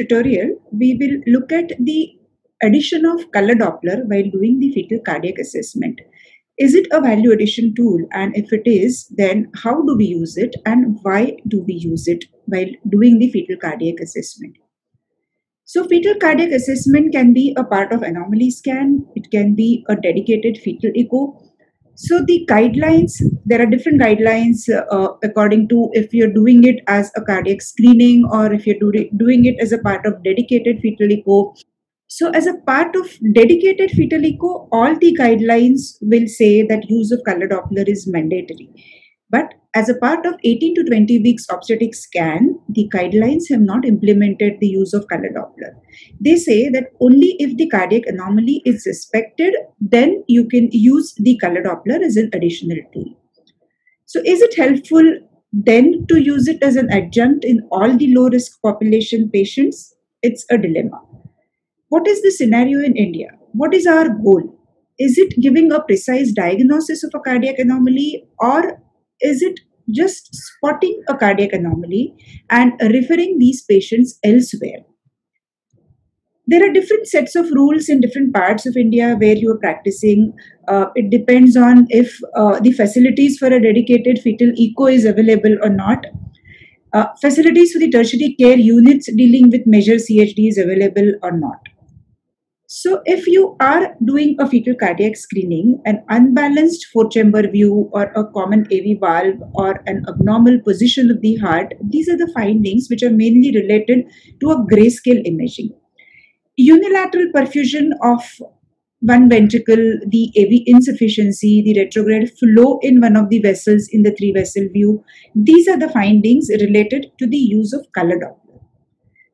tutorial, we will look at the addition of color Doppler while doing the fetal cardiac assessment. Is it a value addition tool? And if it is, then how do we use it and why do we use it while doing the fetal cardiac assessment? So fetal cardiac assessment can be a part of anomaly scan. It can be a dedicated fetal echo so the guidelines, there are different guidelines uh, according to if you're doing it as a cardiac screening or if you're do doing it as a part of dedicated fetal echo. So as a part of dedicated fetal echo, all the guidelines will say that use of color Doppler is mandatory. But as a part of 18 to 20 weeks obstetric scan, the guidelines have not implemented the use of color Doppler. They say that only if the cardiac anomaly is suspected, then you can use the color Doppler as an additional tool. So, is it helpful then to use it as an adjunct in all the low risk population patients? It's a dilemma. What is the scenario in India? What is our goal? Is it giving a precise diagnosis of a cardiac anomaly or is it just spotting a cardiac anomaly and referring these patients elsewhere? There are different sets of rules in different parts of India where you are practicing. Uh, it depends on if uh, the facilities for a dedicated fetal echo is available or not. Uh, facilities for the tertiary care units dealing with measure CHD is available or not. So, if you are doing a fetal cardiac screening, an unbalanced four chamber view, or a common AV valve, or an abnormal position of the heart, these are the findings which are mainly related to a grayscale imaging. Unilateral perfusion of one ventricle, the AV insufficiency, the retrograde flow in one of the vessels in the three vessel view, these are the findings related to the use of color Doppler.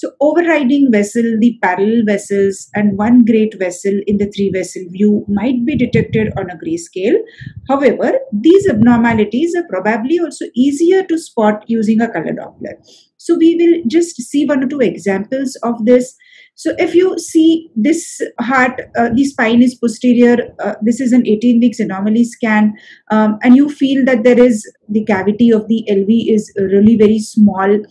So, overriding vessel, the parallel vessels, and one great vessel in the three vessel view might be detected on a grayscale. However, these abnormalities are probably also easier to spot using a color Doppler. So, we will just see one or two examples of this. So, if you see this heart, uh, the spine is posterior, uh, this is an 18 weeks anomaly scan, um, and you feel that there is the cavity of the LV is really very small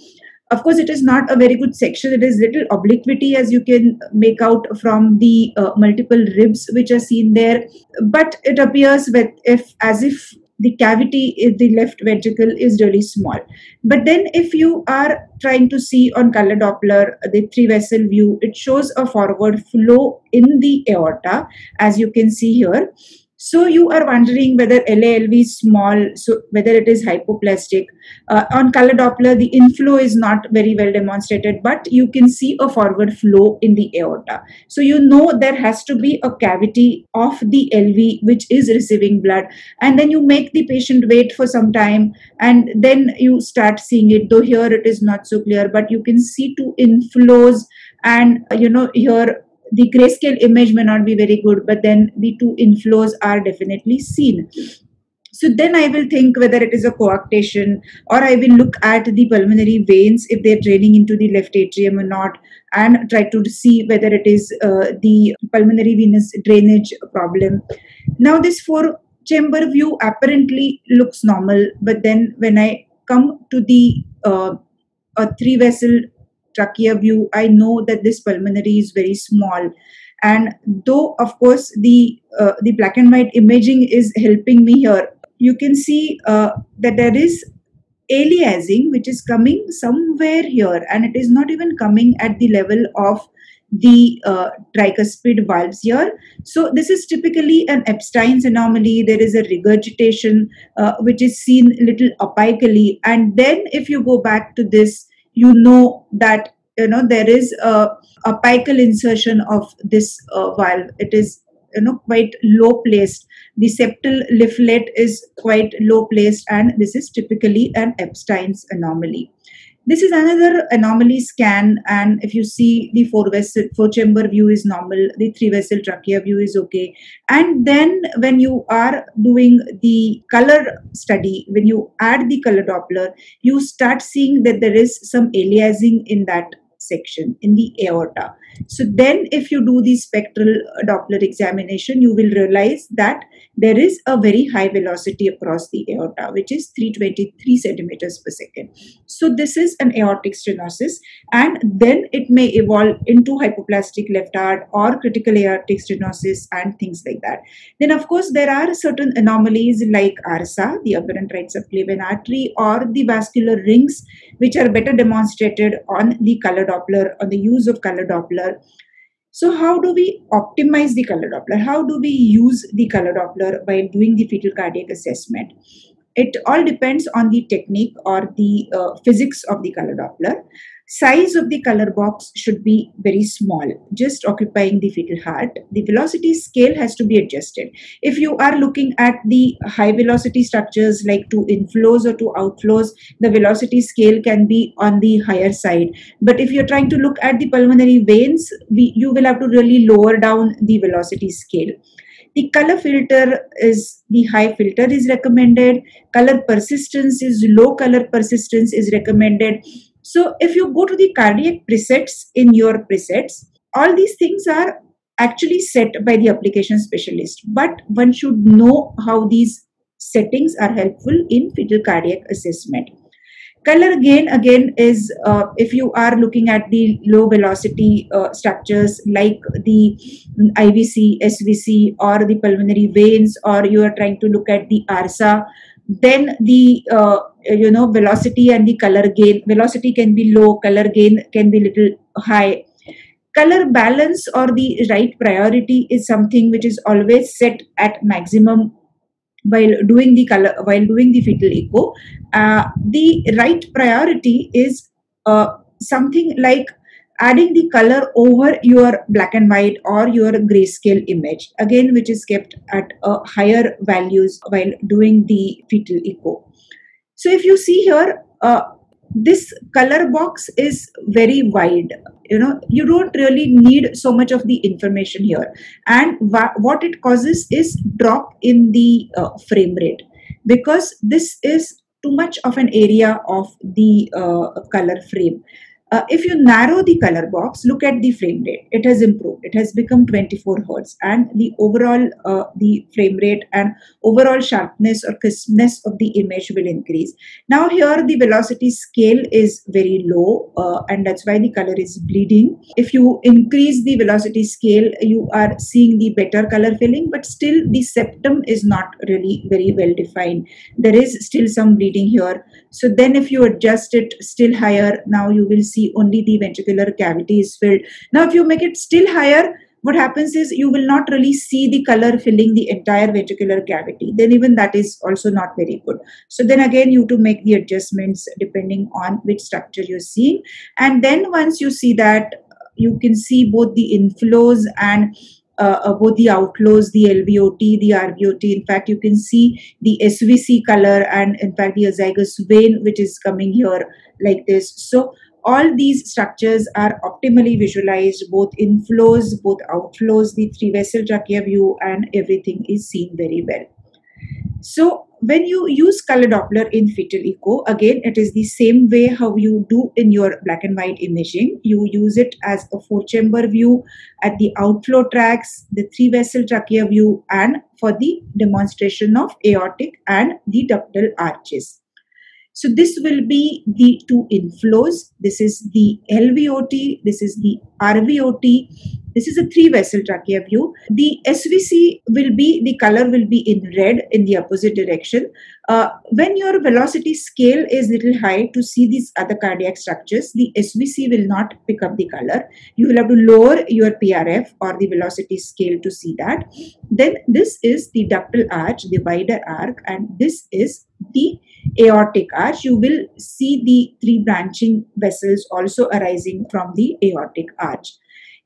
of course it is not a very good section. It is little obliquity as you can make out from the uh, multiple ribs which are seen there. But it appears with if as if the cavity in the left ventricle is really small. But then if you are trying to see on color doppler the three vessel view it shows a forward flow in the aorta as you can see here so you are wondering whether LALV is small, so whether it is hypoplastic. Uh, on color Doppler, the inflow is not very well demonstrated, but you can see a forward flow in the aorta. So you know there has to be a cavity of the LV which is receiving blood, and then you make the patient wait for some time, and then you start seeing it. Though here it is not so clear, but you can see two inflows, and you know here the grayscale image may not be very good, but then the two inflows are definitely seen. So then I will think whether it is a coarctation or I will look at the pulmonary veins if they're draining into the left atrium or not and try to see whether it is uh, the pulmonary venous drainage problem. Now this four chamber view apparently looks normal, but then when I come to the uh, a three vessel trachea view, I know that this pulmonary is very small. And though, of course, the uh, the black and white imaging is helping me here, you can see uh, that there is aliasing which is coming somewhere here, and it is not even coming at the level of the uh, tricuspid valves here. So this is typically an Ebstein's anomaly. There is a regurgitation uh, which is seen little apically. And then if you go back to this you know that you know there is a apical insertion of this uh, valve it is you know quite low placed. The septal leaflet is quite low placed and this is typically an ebstein's anomaly this is another anomaly scan and if you see the four vessel four chamber view is normal the three vessel trachea view is okay and then when you are doing the color study when you add the color doppler you start seeing that there is some aliasing in that section in the aorta. So then if you do the spectral uh, Doppler examination, you will realize that there is a very high velocity across the aorta, which is 323 centimeters per second. So this is an aortic stenosis and then it may evolve into hypoplastic left heart or critical aortic stenosis and things like that. Then of course there are certain anomalies like ARSA, the aberrant right subclavian artery or the vascular rings which are better demonstrated on the color Doppler, on the use of color Doppler. So, how do we optimize the color Doppler? How do we use the color Doppler while doing the fetal cardiac assessment? It all depends on the technique or the uh, physics of the color Doppler size of the color box should be very small just occupying the fetal heart. The velocity scale has to be adjusted. If you are looking at the high velocity structures like to inflows or to outflows the velocity scale can be on the higher side. But if you're trying to look at the pulmonary veins we, you will have to really lower down the velocity scale. The color filter is the high filter is recommended. Color persistence is low color persistence is recommended so if you go to the cardiac presets in your presets, all these things are actually set by the application specialist, but one should know how these settings are helpful in fetal cardiac assessment. Color gain again is uh, if you are looking at the low velocity uh, structures like the IVC, SVC, or the pulmonary veins, or you are trying to look at the ARSA, then the uh, you know velocity and the color gain velocity can be low color gain can be little high. Color balance or the right priority is something which is always set at maximum while doing the color while doing the fetal echo. Uh, the right priority is uh, something like adding the color over your black and white or your grayscale image again which is kept at a higher values while doing the fetal echo. So if you see here uh, this color box is very wide. You know you don't really need so much of the information here. And what it causes is drop in the uh, frame rate because this is too much of an area of the uh, color frame uh, if you narrow the color box, look at the frame rate. It has improved. It has become 24 hertz, and the overall uh, the frame rate and overall sharpness or crispness of the image will increase. Now here the velocity scale is very low, uh, and that's why the color is bleeding. If you increase the velocity scale, you are seeing the better color filling, but still the septum is not really very well defined. There is still some bleeding here. So then, if you adjust it still higher, now you will see see only the ventricular cavity is filled. Now, if you make it still higher, what happens is you will not really see the color filling the entire ventricular cavity. Then even that is also not very good. So then again, you to make the adjustments depending on which structure you're seeing. And then once you see that, you can see both the inflows and uh, uh both the outflows, the LVOT, the RVOT. In fact, you can see the SVC color and in fact the azygous vein which is coming here like this. So all these structures are optimally visualized, both inflows, both outflows, the three vessel trachea view, and everything is seen very well. So when you use color Doppler in fetal echo, again, it is the same way how you do in your black and white imaging. You use it as a four chamber view at the outflow tracks, the three vessel trachea view, and for the demonstration of aortic and the ductal arches. So this will be the two inflows. This is the LVOT. This is the RVOT. This is a three vessel trachea view. The SVC will be, the color will be in red in the opposite direction. Uh, when your velocity scale is little high to see these other cardiac structures, the SVC will not pick up the color. You will have to lower your PRF or the velocity scale to see that. Then this is the ductal arch, the wider arc, and this is the aortic arch, you will see the three branching vessels also arising from the aortic arch.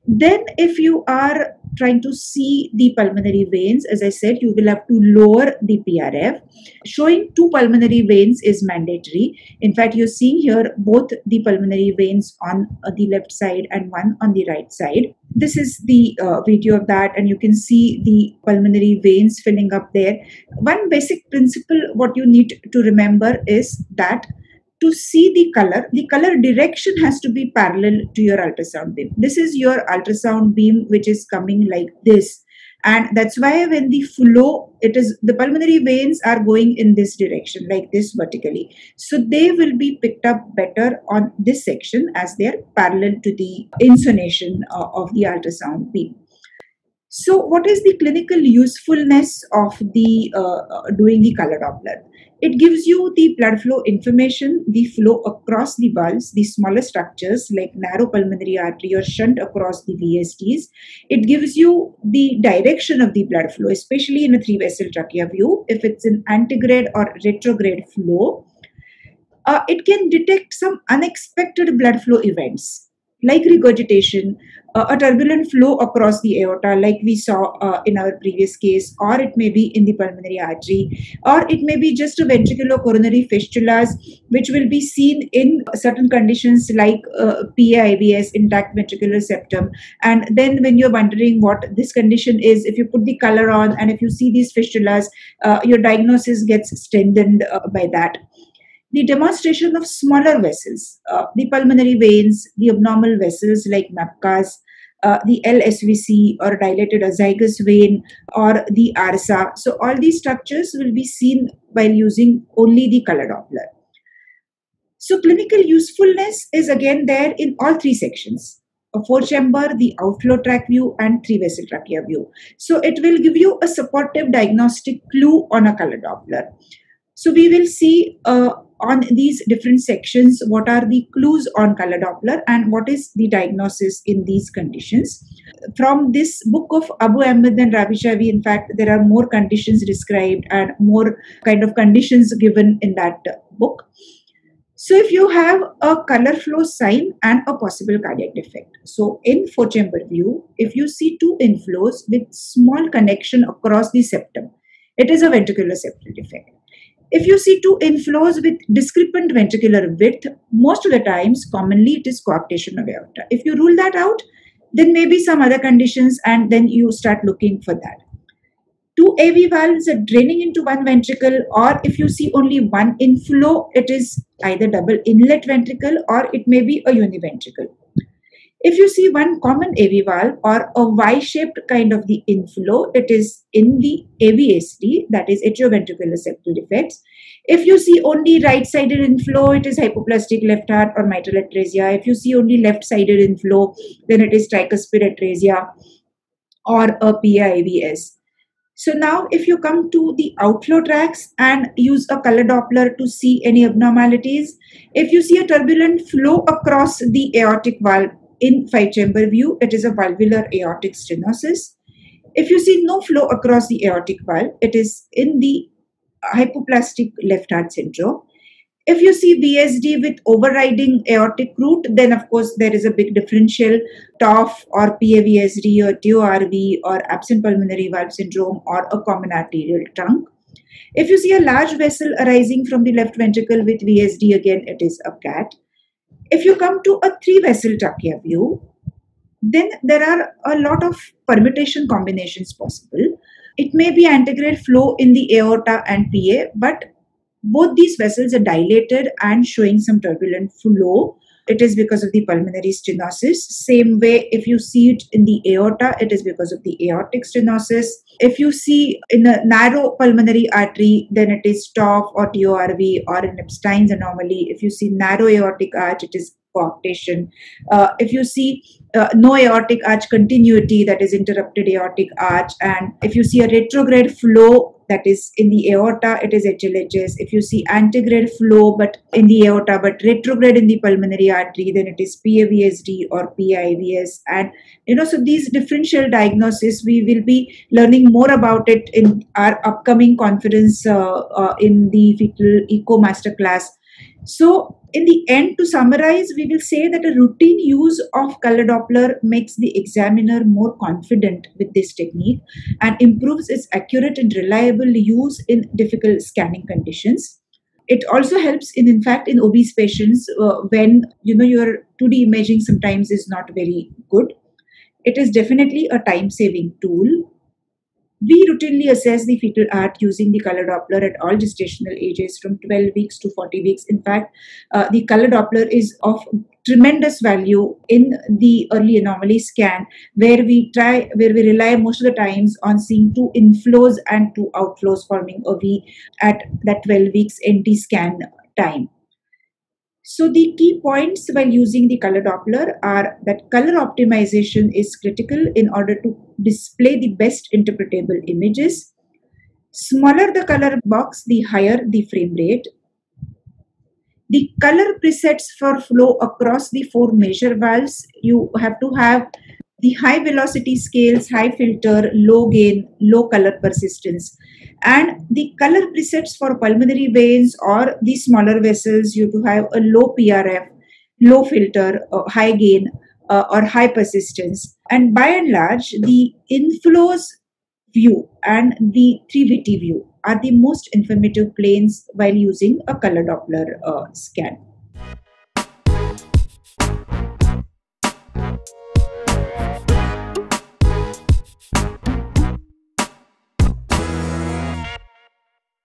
Then, if you are trying to see the pulmonary veins, as I said, you will have to lower the PRF. Showing two pulmonary veins is mandatory. In fact, you're seeing here both the pulmonary veins on uh, the left side and one on the right side. This is the uh, video of that, and you can see the pulmonary veins filling up there. One basic principle, what you need to remember is that to see the color, the color direction has to be parallel to your ultrasound beam. This is your ultrasound beam, which is coming like this. And that's why when the flow, it is the pulmonary veins are going in this direction, like this vertically. So they will be picked up better on this section as they're parallel to the insonation uh, of the ultrasound beam. So, what is the clinical usefulness of the uh, uh, doing the color Doppler? It gives you the blood flow information, the flow across the valves, the smaller structures like narrow pulmonary artery or shunt across the VSDs. It gives you the direction of the blood flow, especially in a three vessel trachea view. If it's an antegrade or retrograde flow, uh, it can detect some unexpected blood flow events like regurgitation, uh, a turbulent flow across the aorta, like we saw uh, in our previous case, or it may be in the pulmonary artery, or it may be just a ventricular coronary fistulas, which will be seen in certain conditions like uh, intact ventricular septum. And then, when you're wondering what this condition is, if you put the color on and if you see these fistulas, uh, your diagnosis gets strengthened uh, by that the demonstration of smaller vessels, uh, the pulmonary veins, the abnormal vessels like MAPCAs, uh, the LSVC or dilated azygous vein or the ARSA. So all these structures will be seen while using only the color Doppler. So clinical usefulness is again there in all three sections. A four chamber, the outflow tract view, and three vessel trachea view. So it will give you a supportive diagnostic clue on a color Doppler. So we will see uh, on these different sections what are the clues on color Doppler and what is the diagnosis in these conditions. From this book of Abuhamad and Rabih Chaoui, in fact, there are more conditions described and more kind of conditions given in that book. So if you have a color flow sign and a possible cardiac defect. So in four chamber view, if you see two inflows with small connection across the septum, it is a ventricular septal defect. If you see two inflows with discrepant ventricular width, most of the times, commonly it is coarctation of aorta. If you rule that out, then maybe some other conditions, and then you start looking for that. Two AV valves are draining into one ventricle, or if you see only one inflow, it is either double inlet ventricle or it may be a univentricle. If you see one common AV valve or a Y-shaped kind of the inflow, it is in the AVSD, that is atrioventricular septal defects. If you see only right-sided inflow, it is hypoplastic left heart or mitral atresia. If you see only left-sided inflow, then it is tricuspid atresia or a PAIVS. So now if you come to the outflow tracts and use a color Doppler to see any abnormalities, if you see a turbulent flow across the aortic valve, in five chamber view, it is a valvular aortic stenosis. If you see no flow across the aortic valve, it is in the hypoplastic left heart syndrome. If you see VSD with overriding aortic root, then of course there is a big differential TOF or PAVSD or DORV or absent pulmonary valve syndrome or a common arterial trunk. If you see a large vessel arising from the left ventricle with VSD, again it is a CAT. If you come to a three vessel trachea view, then there are a lot of permutation combinations possible. It may be antegrade flow in the aorta and PA, but both these vessels are dilated and showing some turbulent flow it is because of the pulmonary stenosis. Same way, if you see it in the aorta, it is because of the aortic stenosis. If you see in a narrow pulmonary artery, then it is TOF or DORV or an Ebstein's anomaly. If you see narrow aortic arch, it is coarctation. Uh, if you see uh, no aortic arch continuity, that is interrupted aortic arch, and if you see a retrograde flow that is in the aorta, it is HLHS. If you see antegrade flow, but in the aorta, but retrograde in the pulmonary artery, then it is PAVSD or PIVS. And you know, so these differential diagnosis, we will be learning more about it in our upcoming conference uh, uh, in the fetal echo masterclass so, in the end, to summarize, we will say that a routine use of color Doppler makes the examiner more confident with this technique and improves its accurate and reliable use in difficult scanning conditions. It also helps in, in fact, in obese patients uh, when you know your 2D imaging sometimes is not very good. It is definitely a time-saving tool We routinely assess the fetal art using the color Doppler at all gestational ages from 12 weeks to 40 weeks. In fact, uh, the color Doppler is of tremendous value in the early anomaly scan where we try where we rely most of the times on seeing two inflows and two outflows forming a v at that 12 weeks nt scan time so the key points while using the color Doppler are that color optimization is critical in order to display the best interpretable images. Smaller the color box, the higher the frame rate. The color presets for flow across the four measure valves, you have to have the high velocity scales, high filter, low gain, low color persistence. And the color presets for pulmonary veins or the smaller vessels, you to have a low PRF, low filter, uh, high gain, uh, or high persistence. And by and large, the inflows view and the 3VT view are the most informative planes while using a color Doppler uh, scan.